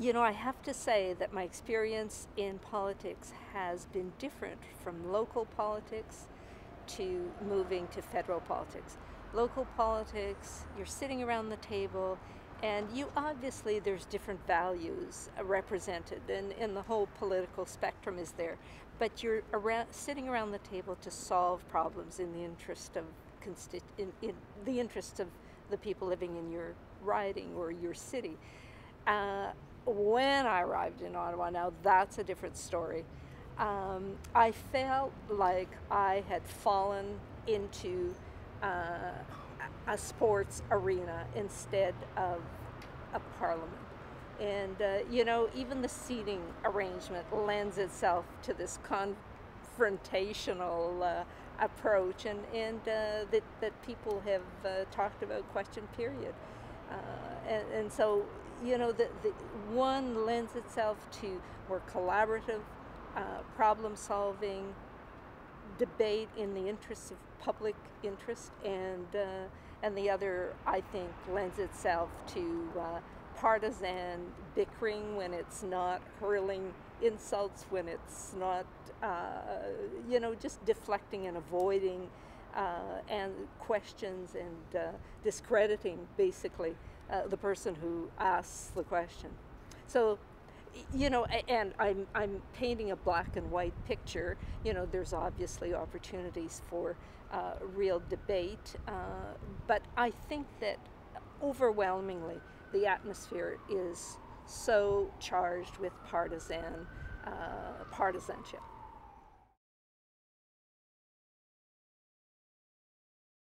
you know, I have to say that my experience in politics has been different from local politics to moving to federal politics. Local politics, you're sitting around the table and you obviously there's different values represented and, and the whole political spectrum is there but you're around, sitting around the table to solve problems in the interest of in, in the interest of the people living in your riding or your city uh, when I arrived in Ottawa, now that's a different story. Um, I felt like I had fallen into uh, a sports arena instead of a parliament. And, uh, you know, even the seating arrangement lends itself to this confrontational uh, approach and, and uh, that, that people have uh, talked about question period. Uh, and, and so you know, the, the one lends itself to more collaborative uh, problem solving, debate in the interests of public interest, and uh, and the other, I think, lends itself to uh, partisan bickering when it's not hurling insults, when it's not, uh, you know, just deflecting and avoiding uh, and questions and uh, discrediting, basically uh, the person who asks the question. So, you know, and I'm, I'm painting a black and white picture. You know, there's obviously opportunities for uh, real debate, uh, but I think that overwhelmingly the atmosphere is so charged with partisan uh, partisanship.